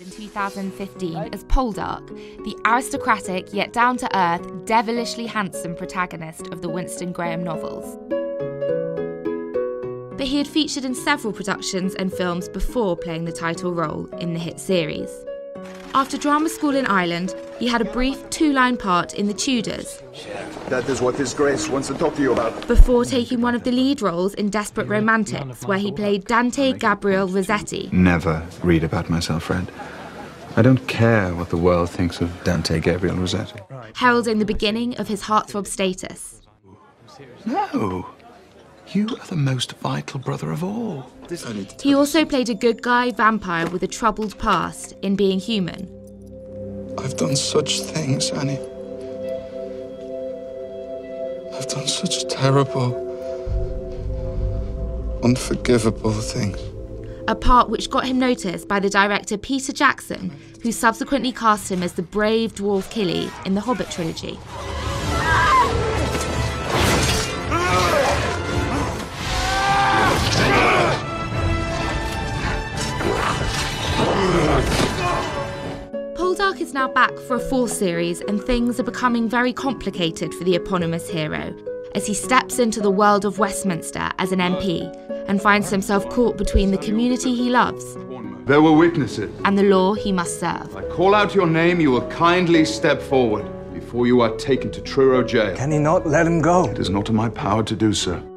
in 2015 as Poldark, the aristocratic yet down to earth, devilishly handsome protagonist of the Winston Graham novels. But he had featured in several productions and films before playing the title role in the hit series. After drama school in Ireland, he had a brief two line part in The Tudors. That is what His Grace wants to talk to you about. Before taking one of the lead roles in Desperate Romantics, where he played Dante Gabriel Rossetti. Never read about myself, Fred. I don't care what the world thinks of Dante Gabriel Rossetti. Heralding the beginning of his heartthrob status. No. You are the most vital brother of all. He also played a good guy vampire with a troubled past in Being Human. I've done such things, Annie. I've done such terrible, unforgivable things. A part which got him noticed by the director Peter Jackson, who subsequently cast him as the brave dwarf Kili in the Hobbit trilogy. Poldark is now back for a fourth series, and things are becoming very complicated for the eponymous hero as he steps into the world of Westminster as an MP and finds himself caught between the community he loves There were witnesses. and the law he must serve. I call out your name, you will kindly step forward before you are taken to Truro jail. Can he not let him go? It is not in my power to do so.